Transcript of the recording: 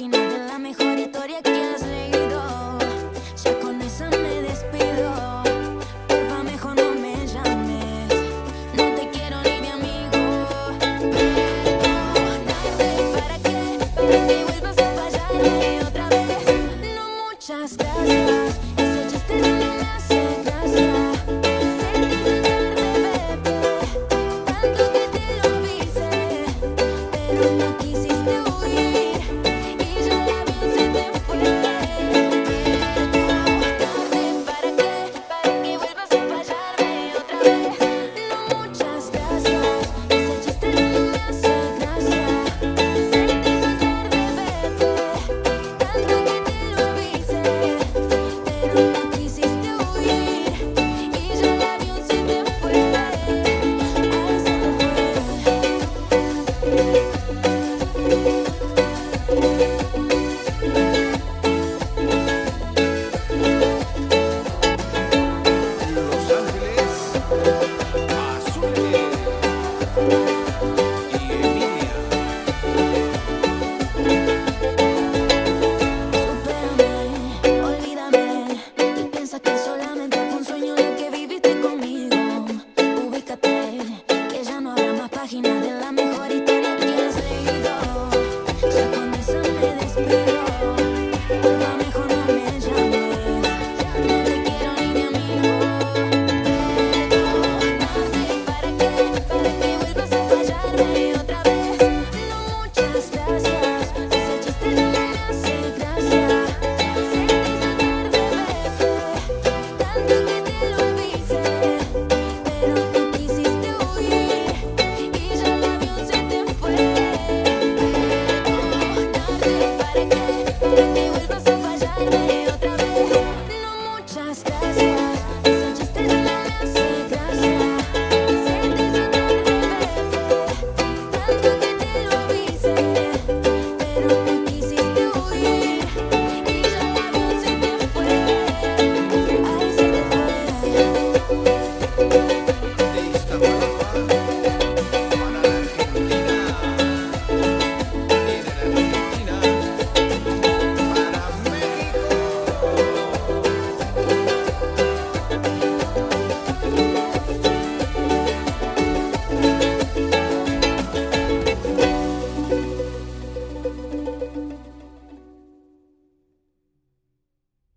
Imagínate la mejor historia que has leído. Ya con esa me despido. Porfa, mejor no me llames. No te quiero ni de amigo. Perdóname para qué? te que vuelvas a fallarme otra vez. No muchas gracias. Ese chiste no me hace gracia. Sé que es bebé. Tanto que te lo hice, pero no quiero.